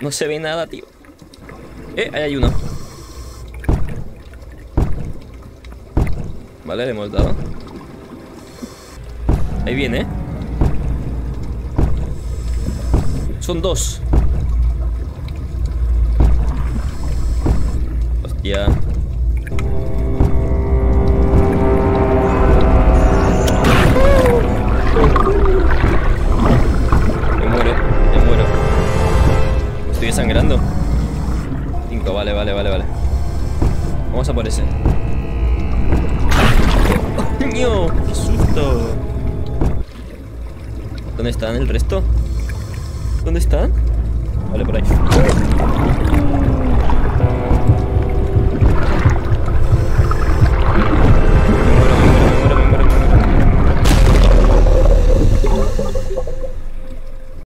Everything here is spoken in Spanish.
No se ve nada, tío. Eh, ahí hay uno. Vale, le hemos dado. Ahí viene. Son dos. Hostia. Sangrando. Cinco, vale, vale, vale, vale. Vamos a por ese. ¡Niño! ¡Qué susto! ¿Dónde están el resto? ¿Dónde están? Vale, por ahí.